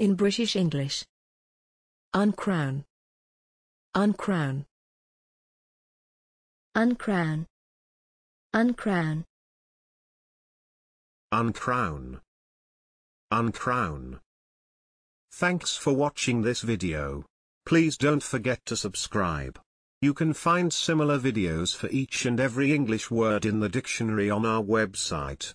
In British English. Uncrown. Uncrown. Uncrown. Uncrown. Uncrown. Uncrown. Thanks for watching this video. Please don't forget to subscribe. You can find similar videos for each and every English word in the dictionary on our website.